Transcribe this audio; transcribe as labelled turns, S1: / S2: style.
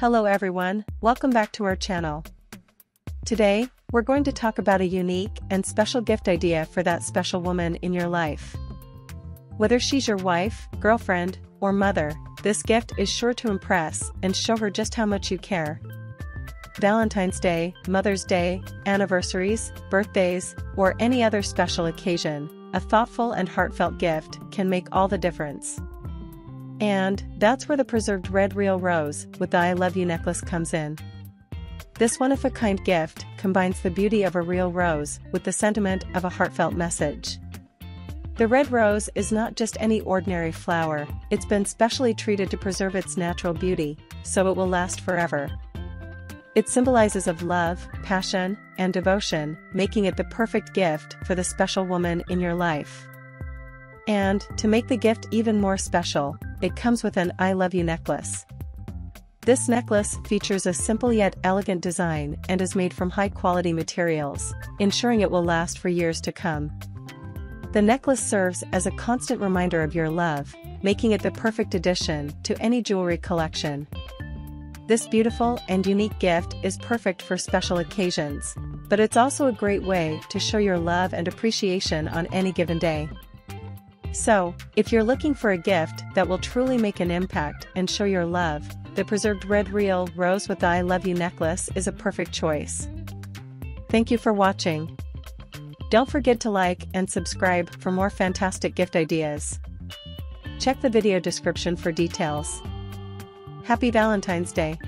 S1: Hello everyone, welcome back to our channel. Today, we're going to talk about a unique and special gift idea for that special woman in your life. Whether she's your wife, girlfriend, or mother, this gift is sure to impress and show her just how much you care. Valentine's Day, Mother's Day, anniversaries, birthdays, or any other special occasion, a thoughtful and heartfelt gift can make all the difference. And, that's where the preserved red real rose with the I love you necklace comes in. This one-of-a-kind gift combines the beauty of a real rose with the sentiment of a heartfelt message. The red rose is not just any ordinary flower, it's been specially treated to preserve its natural beauty, so it will last forever. It symbolizes of love, passion, and devotion, making it the perfect gift for the special woman in your life. And, to make the gift even more special, it comes with an I love you necklace. This necklace features a simple yet elegant design and is made from high-quality materials, ensuring it will last for years to come. The necklace serves as a constant reminder of your love, making it the perfect addition to any jewelry collection. This beautiful and unique gift is perfect for special occasions, but it's also a great way to show your love and appreciation on any given day. So, if you're looking for a gift that will truly make an impact and show your love, the preserved red real rose with the I love you necklace is a perfect choice. Thank you for watching. Don't forget to like and subscribe for more fantastic gift ideas. Check the video description for details. Happy Valentine's Day!